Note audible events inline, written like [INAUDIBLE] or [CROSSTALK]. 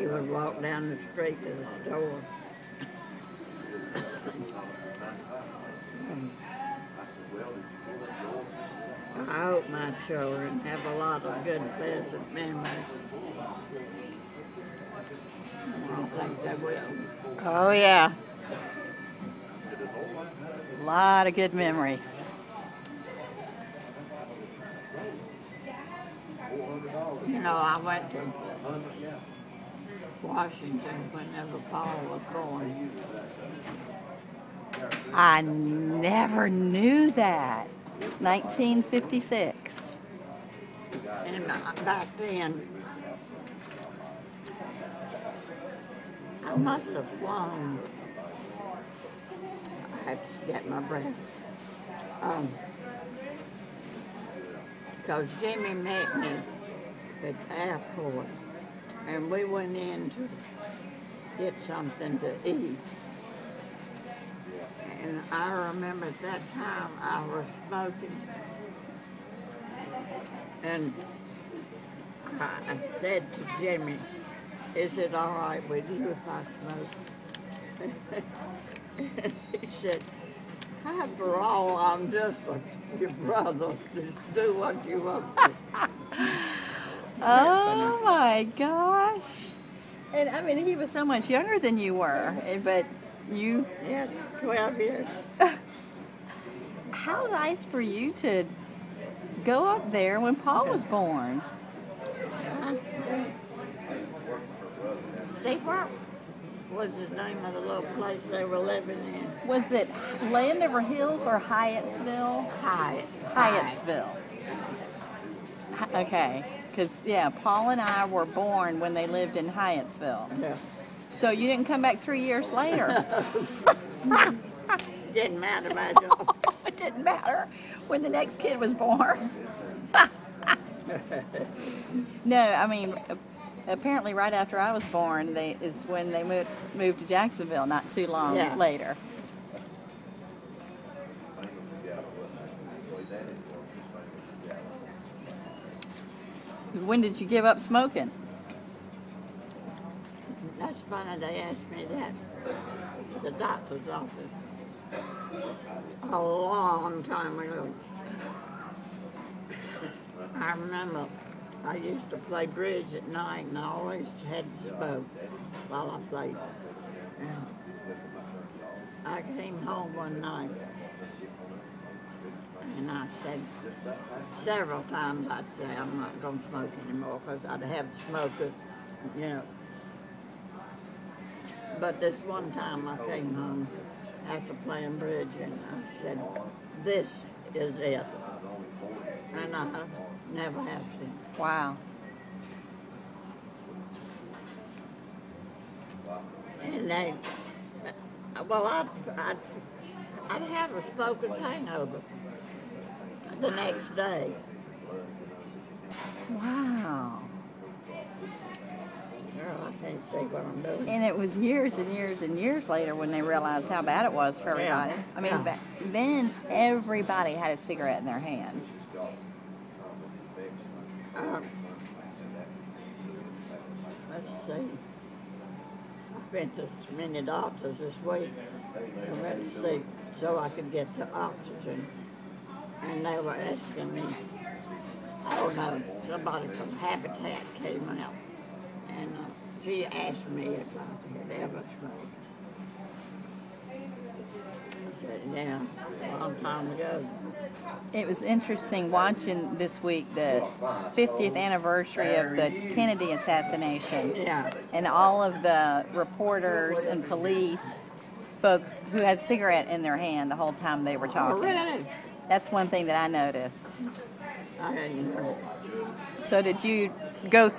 he would walk down the street to the store. I hope my children have a lot of good, pleasant memories. I think they will. Oh, yeah. A lot of good memories. You know, I went to Washington whenever Paul was born. I never knew that. 1956. And back then, I must have flown. I have to get my breath. Um, because Jimmy met me at the airport, and we went in to get something to eat. And I remember at that time I was smoking. And I said to Jimmy, is it all right with you if I smoke? [LAUGHS] he said, after all, I'm just a, your brother. Just do what you want to. [LAUGHS] Oh my gosh. And I mean, he was so much younger than you were, eh, but you. Yeah, 12 years. [LAUGHS] How nice for you to go up there when Paul was born. See, what was the name of the little place they were living in? Was it Landover Hills or Hyattsville? Hyatt. Hyattsville. Hi- [LAUGHS] Okay, because yeah, Paul and I were born when they lived in Hyattsville. Yeah. So you didn't come back three years later. [LAUGHS] [LAUGHS] Didn't matter about you. it didn't matter when the next kid was born. no, I mean, apparently right after I was born, they is when they moved moved to Jacksonville. Not too long Yeah. later. When did you give up smoking? That's funny they asked me that. The doctor's office. A long time ago. I remember I used to play bridge at night and I always had to smoke while I played. And I came home one night and I said several times I'd say I'm not going to smoke anymore because I'd have smokers, you know. But this one time I came home after playing bridge and I said, this is it. And I never have since. Wow. And they, well, I'd, I'd, I'd have a smoker's hangover the next day. Wow. Girl, I can't see what I'm doing. And it was years and years and years later when they realized how bad it was for Yeah. everybody. I mean, Yeah. back then everybody had a cigarette in their hand. Um, let's see. To so many doctors this week. And let's see, so I could get the oxygen. And they were asking me, oh no, somebody from Habitat came out. And uh, she asked me if I had ever smoked. Yeah, a long time ago. It was interesting watching this week the 50th anniversary of the Kennedy assassination Yeah. and all of the reporters and police folks who had cigarette in their hand the whole time they were Oh, talking. really? That's one thing that I noticed. I. So did you go through